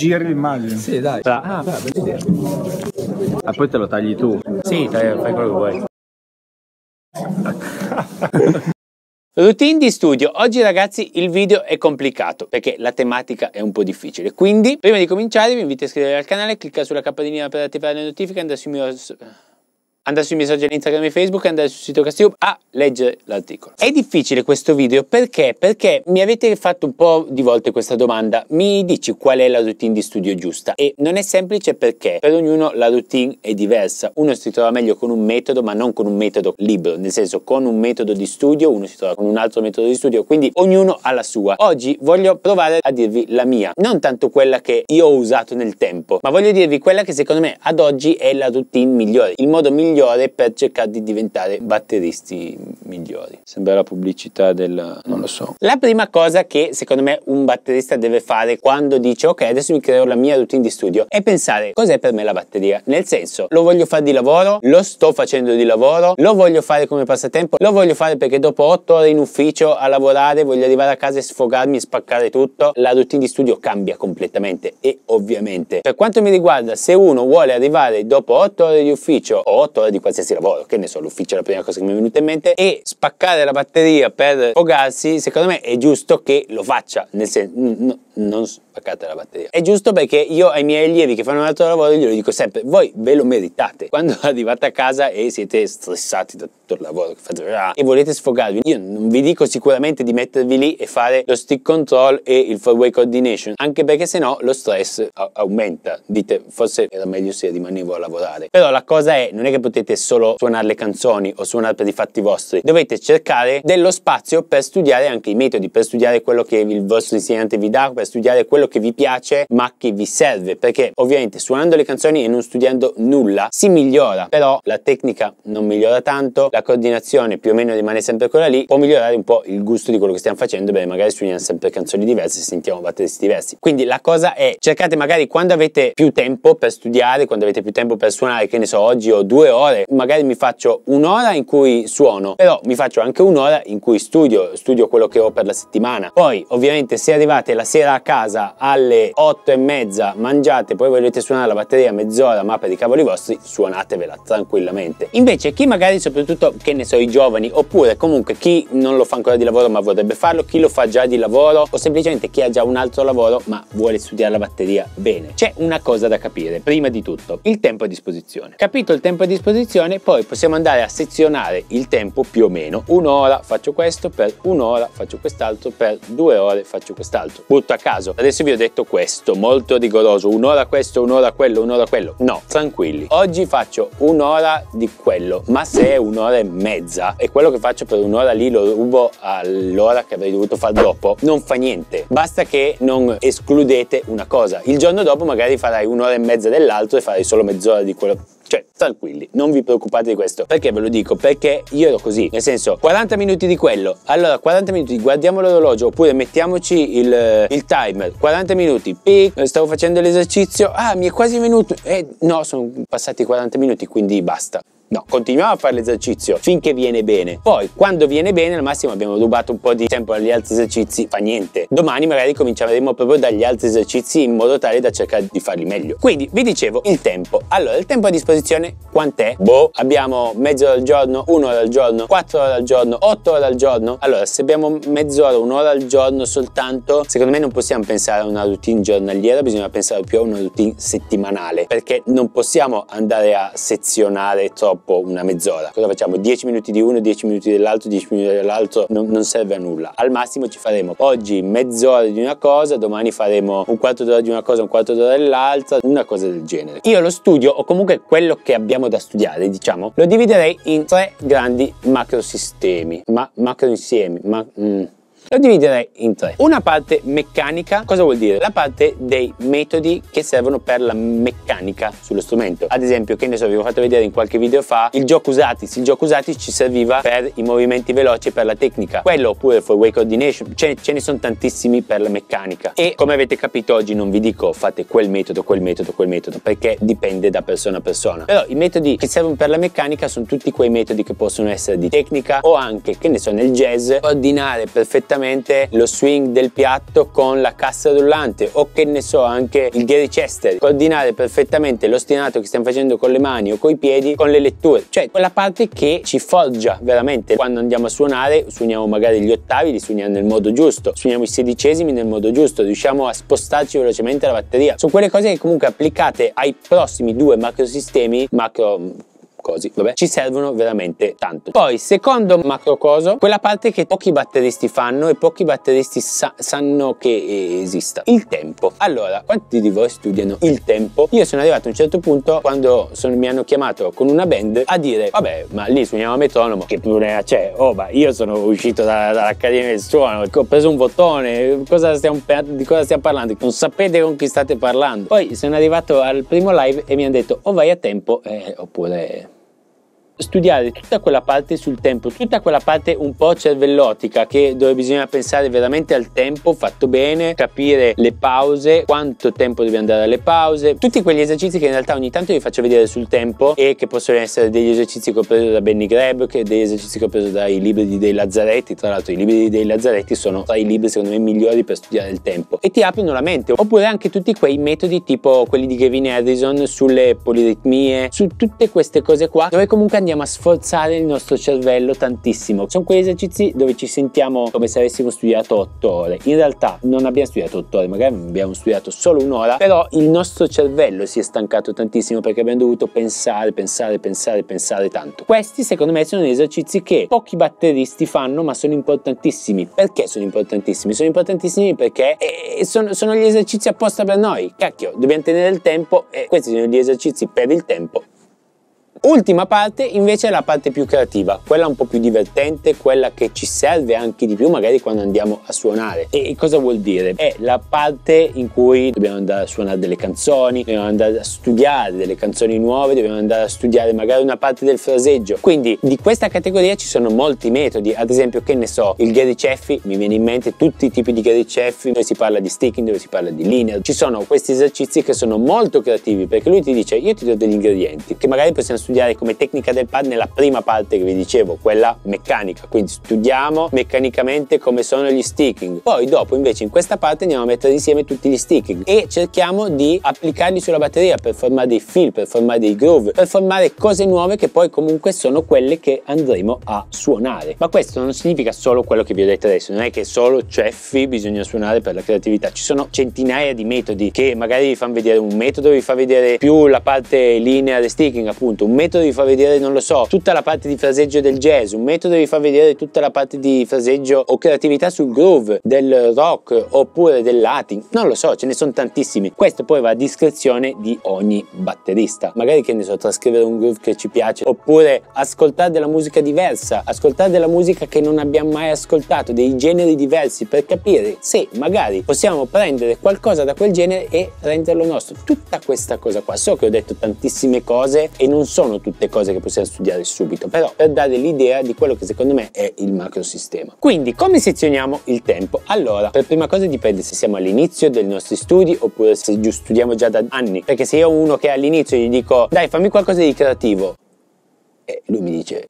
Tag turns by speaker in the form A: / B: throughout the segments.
A: Giri l'immagine.
B: Sì, dai. Ah, bella idea.
A: Ah, poi te lo tagli tu.
B: Sì, dai, fai quello che vuoi.
C: Routine di studio. Oggi ragazzi il video è complicato perché la tematica è un po' difficile. Quindi prima di cominciare vi invito a iscrivervi al canale, cliccare sulla campanellina per attivare le notifiche e andare sul mio andare sui miei social Instagram e Facebook, andare sul sito Castube a leggere l'articolo. È difficile questo video perché? Perché mi avete fatto un po' di volte questa domanda, mi dici qual è la routine di studio giusta? E non è semplice perché per ognuno la routine è diversa, uno si trova meglio con un metodo ma non con un metodo libero, nel senso con un metodo di studio, uno si trova con un altro metodo di studio, quindi ognuno ha la sua. Oggi voglio provare a dirvi la mia, non tanto quella che io ho usato nel tempo, ma voglio dirvi quella che secondo me ad oggi è la routine migliore, il modo migliore migliore per cercare di diventare batteristi migliori. Sembra la pubblicità del... non lo so. La prima cosa che secondo me un batterista deve fare quando dice ok adesso mi creo la mia routine di studio è pensare cos'è per me la batteria. Nel senso lo voglio fare di lavoro, lo sto facendo di lavoro, lo voglio fare come passatempo, lo voglio fare perché dopo otto ore in ufficio a lavorare voglio arrivare a casa e sfogarmi e spaccare tutto. La routine di studio cambia completamente e ovviamente per quanto mi riguarda se uno vuole arrivare dopo otto ore di ufficio o otto ore di qualsiasi lavoro, che ne so, l'ufficio è la prima cosa che mi è venuta in mente, e spaccare la batteria per fogarsi, secondo me è giusto che lo faccia, nel senso, non spaccate la batteria. È giusto perché io ai miei allievi che fanno un altro lavoro glielo dico sempre, voi ve lo meritate. Quando arrivate a casa e siete stressati da tutto il lavoro che fate ah, e volete sfogarvi, io non vi dico sicuramente di mettervi lì e fare lo stick control e il four way coordination, anche perché sennò lo stress aumenta. Dite, forse era meglio se rimanevo a lavorare. Però la cosa è, non è che potete solo suonare le canzoni o suonare per i fatti vostri, dovete cercare dello spazio per studiare anche i metodi, per studiare quello che il vostro insegnante vi dà, per studiare quello che vi piace ma che vi serve perché ovviamente suonando le canzoni e non studiando nulla si migliora però la tecnica non migliora tanto la coordinazione più o meno rimane sempre quella lì può migliorare un po' il gusto di quello che stiamo facendo beh magari suoniamo sempre canzoni diverse sentiamo batteristi diversi. Quindi la cosa è cercate magari quando avete più tempo per studiare quando avete più tempo per suonare che ne so oggi ho due ore magari mi faccio un'ora in cui suono però mi faccio anche un'ora in cui studio studio quello che ho per la settimana. Poi ovviamente se arrivate la sera a casa alle 8 e mezza, mangiate, poi volete suonare la batteria mezz'ora, ma per i cavoli vostri, suonatevela tranquillamente. Invece chi magari, soprattutto, che ne so, i giovani, oppure comunque chi non lo fa ancora di lavoro ma vorrebbe farlo, chi lo fa già di lavoro, o semplicemente chi ha già un altro lavoro ma vuole studiare la batteria bene. C'è una cosa da capire, prima di tutto, il tempo a disposizione. Capito il tempo a disposizione, poi possiamo andare a sezionare il tempo più o meno. Un'ora faccio questo, per un'ora faccio quest'altro, per due ore faccio quest'altro. Butto a caso. Adesso vi ho detto questo, molto rigoroso, un'ora questo, un'ora quello, un'ora quello. No, tranquilli. Oggi faccio un'ora di quello, ma se è un'ora e mezza e quello che faccio per un'ora lì lo rubo all'ora che avrei dovuto fare dopo, non fa niente. Basta che non escludete una cosa. Il giorno dopo magari farai un'ora e mezza dell'altro e farai solo mezz'ora di quello cioè, tranquilli, non vi preoccupate di questo. Perché ve lo dico? Perché io ero così. Nel senso, 40 minuti di quello. Allora, 40 minuti, guardiamo l'orologio oppure mettiamoci il, il timer. 40 minuti, pic, stavo facendo l'esercizio. Ah, mi è quasi venuto. Eh, no, sono passati 40 minuti, quindi basta. No, continuiamo a fare l'esercizio finché viene bene. Poi, quando viene bene, al massimo abbiamo rubato un po' di tempo agli altri esercizi, fa niente. Domani magari cominceremo proprio dagli altri esercizi in modo tale da cercare di farli meglio. Quindi, vi dicevo, il tempo. Allora, il tempo a disposizione quant'è? Boh, abbiamo mezz'ora al giorno, un'ora al giorno, quattro ore al giorno, otto ore al giorno. Allora, se abbiamo mezz'ora, un'ora al giorno soltanto, secondo me non possiamo pensare a una routine giornaliera, bisogna pensare più a una routine settimanale, perché non possiamo andare a sezionare troppo troppo una mezz'ora. Cosa facciamo? 10 minuti di uno, 10 minuti dell'altro, 10 minuti dell'altro, non, non, serve a nulla. Al massimo ci faremo oggi mezz'ora di una cosa, domani faremo un quarto d'ora di una cosa, un quarto d'ora dell'altra, una cosa del genere. Io lo studio, o comunque quello che abbiamo da studiare, diciamo, lo dividerei in tre grandi macrosistemi, ma macro insiemi, ma... Mm lo dividerei in tre. Una parte meccanica, cosa vuol dire? La parte dei metodi che servono per la meccanica sullo strumento. Ad esempio, che ne so, vi ho fatto vedere in qualche video fa, il gioco usatis. Il gioco usatis ci serviva per i movimenti veloci per la tecnica. Quello oppure for way coordination, ce, ce ne sono tantissimi per la meccanica. E come avete capito oggi non vi dico fate quel metodo, quel metodo, quel metodo, perché dipende da persona a persona. Però i metodi che servono per la meccanica sono tutti quei metodi che possono essere di tecnica o anche, che ne so, nel jazz, ordinare perfettamente perfettamente lo swing del piatto con la cassa rullante o che ne so anche il Gary Chester, coordinare perfettamente l'ostinato che stiamo facendo con le mani o coi piedi con le letture, cioè quella parte che ci forgia veramente. Quando andiamo a suonare, suoniamo magari gli ottavi, li suoniamo nel modo giusto, suoniamo i sedicesimi nel modo giusto, riusciamo a spostarci velocemente la batteria. Sono quelle cose che comunque applicate ai prossimi due macrosistemi, macro cosi, vabbè, ci servono veramente tanto. Poi, secondo macro coso, quella parte che pochi batteristi fanno e pochi batteristi sa sanno che esista, il tempo. Allora, quanti di voi studiano il tempo? Io sono arrivato a un certo punto, quando sono, mi hanno chiamato con una band, a dire, vabbè, ma lì suoniamo a metronomo, che problema c'è? Oh, ma io sono uscito da, dall'Accademia del Suono, ho preso un bottone, cosa stiamo, di cosa stiamo parlando? Non sapete con chi state parlando. Poi sono arrivato al primo live e mi hanno detto, o vai a tempo, eh, oppure studiare tutta quella parte sul tempo, tutta quella parte un po' cervellotica che dove bisogna pensare veramente al tempo fatto bene, capire le pause, quanto tempo devi andare alle pause, tutti quegli esercizi che in realtà ogni tanto vi faccio vedere sul tempo e che possono essere degli esercizi che ho preso da Benny Greb, che degli esercizi che ho preso dai libri di dei Lazzaretti, tra l'altro i libri di dei Lazzaretti sono tra i libri secondo me migliori per studiare il tempo e ti aprono la mente, oppure anche tutti quei metodi tipo quelli di Gavin Harrison sulle poliritmie, su tutte queste cose qua dove comunque andiamo andiamo a sforzare il nostro cervello tantissimo. Sono quegli esercizi dove ci sentiamo come se avessimo studiato 8 ore. In realtà non abbiamo studiato 8 ore, magari abbiamo studiato solo un'ora, però il nostro cervello si è stancato tantissimo perché abbiamo dovuto pensare, pensare, pensare, pensare tanto. Questi secondo me sono esercizi che pochi batteristi fanno ma sono importantissimi. Perché sono importantissimi? Sono importantissimi perché eh, sono, sono gli esercizi apposta per noi. Cacchio, dobbiamo tenere il tempo e questi sono gli esercizi per il tempo Ultima parte invece è la parte più creativa, quella un po' più divertente, quella che ci serve anche di più magari quando andiamo a suonare. E cosa vuol dire? È la parte in cui dobbiamo andare a suonare delle canzoni, dobbiamo andare a studiare delle canzoni nuove, dobbiamo andare a studiare magari una parte del fraseggio. Quindi di questa categoria ci sono molti metodi, ad esempio che ne so, il Gary Ceffi, mi viene in mente tutti i tipi di Gary Ceffi, dove si parla di sticking, dove si parla di linear. Ci sono questi esercizi che sono molto creativi perché lui ti dice io ti do degli ingredienti che magari possiamo studiare studiare come tecnica del pad nella prima parte che vi dicevo, quella meccanica, quindi studiamo meccanicamente come sono gli sticking. Poi dopo invece in questa parte andiamo a mettere insieme tutti gli sticking e cerchiamo di applicarli sulla batteria per formare dei fil, per formare dei groove, per formare cose nuove che poi comunque sono quelle che andremo a suonare. Ma questo non significa solo quello che vi ho detto adesso, non è che solo ceffi bisogna suonare per la creatività, ci sono centinaia di metodi che magari vi fanno vedere un metodo, vi fa vedere più la parte linear sticking appunto, un metodo vi fa vedere, non lo so, tutta la parte di fraseggio del jazz, un metodo vi fa vedere tutta la parte di fraseggio o creatività sul groove del rock oppure del latin, non lo so, ce ne sono tantissimi. Questo poi va a discrezione di ogni batterista. Magari che ne so, trascrivere un groove che ci piace oppure ascoltare della musica diversa, ascoltare della musica che non abbiamo mai ascoltato, dei generi diversi per capire se magari possiamo prendere qualcosa da quel genere e renderlo nostro. Tutta questa cosa qua. So che ho detto tantissime cose e non sono sono tutte cose che possiamo studiare subito, però per dare l'idea di quello che secondo me è il macrosistema. Quindi, come sezioniamo il tempo? Allora, per prima cosa dipende se siamo all'inizio dei nostri studi oppure se studiamo già da anni, perché se io ho uno che è all'inizio gli dico dai fammi qualcosa di creativo e lui mi dice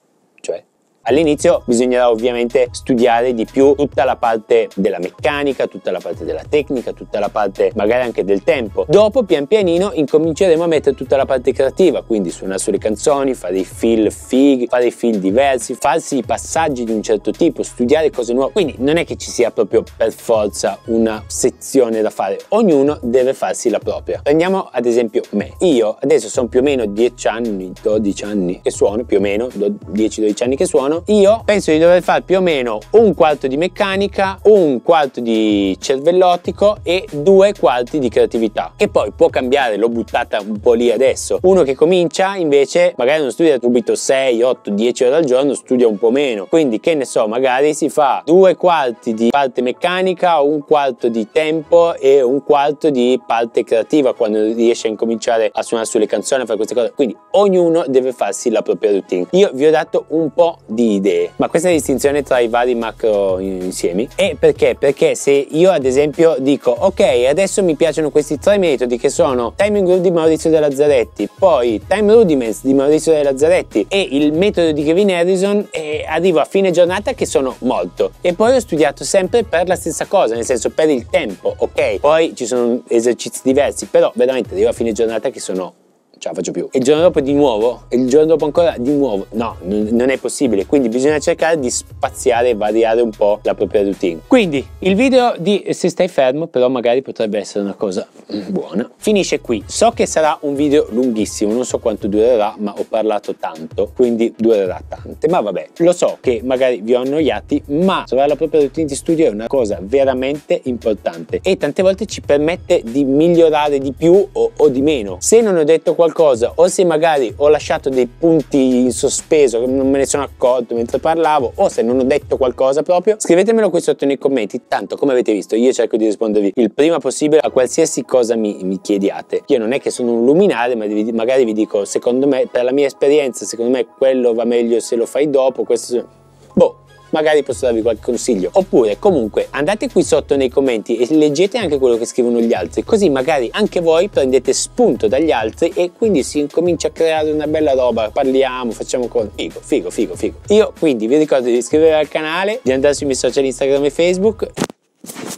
C: All'inizio bisognerà ovviamente studiare di più tutta la parte della meccanica, tutta la parte della tecnica, tutta la parte magari anche del tempo. Dopo pian pianino incominceremo a mettere tutta la parte creativa, quindi suonare sulle canzoni, fare i feel fighi, fare i feel diversi, farsi i passaggi di un certo tipo, studiare cose nuove. Quindi non è che ci sia proprio per forza una sezione da fare, ognuno deve farsi la propria. Prendiamo ad esempio me. Io adesso sono più o meno 10 anni, 12 anni che suono, più o meno 10-12 anni che suono suono, io penso di dover fare più o meno un quarto di meccanica, un quarto di cervellotico e due quarti di creatività. Che poi può cambiare, l'ho buttata un po' lì adesso. Uno che comincia invece magari non studia subito 6, 8, 10 ore al giorno, studia un po' meno. Quindi che ne so, magari si fa due quarti di parte meccanica, un quarto di tempo e un quarto di parte creativa quando riesce a incominciare a suonare sulle canzoni, a fare queste cose. Quindi ognuno deve farsi la propria routine. Io vi ho dato un po' di di idee, ma questa è la distinzione tra i vari macro insiemi. E perché? Perché se io ad esempio dico ok, adesso mi piacciono questi tre metodi che sono Timing Rule di Maurizio De Lazzaretti, poi Time Rudiments di Maurizio De Lazzaretti e il metodo di Kevin Harrison e arrivo a fine giornata che sono molto. E poi ho studiato sempre per la stessa cosa, nel senso per il tempo, ok? Poi ci sono esercizi diversi, però veramente arrivo a fine giornata che sono ce la faccio più. E il giorno dopo di nuovo, e il giorno dopo ancora di nuovo. No, non è possibile. Quindi bisogna cercare di spaziare e variare un po' la propria routine. Quindi il video di se stai fermo, però magari potrebbe essere una cosa buona. Finisce qui. So che sarà un video lunghissimo, non so quanto durerà, ma ho parlato tanto, quindi durerà tante. Ma vabbè, lo so che magari vi ho annoiati, ma trovare la propria routine di studio è una cosa veramente importante e tante volte ci permette di migliorare di più o, o di meno. Se non ho detto qualcosa qualcosa. O se magari ho lasciato dei punti in sospeso che non me ne sono accorto mentre parlavo o se non ho detto qualcosa proprio scrivetemelo qui sotto nei commenti. Tanto come avete visto io cerco di rispondervi il prima possibile a qualsiasi cosa mi, mi chiediate. Io non è che sono un luminare ma magari vi dico secondo me per la mia esperienza secondo me quello va meglio se lo fai dopo questo boh magari posso darvi qualche consiglio. Oppure comunque andate qui sotto nei commenti e leggete anche quello che scrivono gli altri, così magari anche voi prendete spunto dagli altri e quindi si incomincia a creare una bella roba, parliamo, facciamo con... Figo, figo, figo, figo. Io quindi vi ricordo di iscrivervi al canale, di andare sui miei social Instagram e Facebook.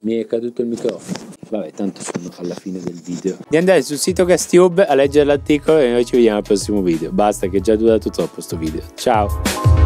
C: Mi è caduto il microfono. Vabbè, tanto sono alla fine del video. Di andare sul sito GasTube a leggere l'articolo e noi ci vediamo al prossimo video. Basta che è già durato troppo sto video. Ciao!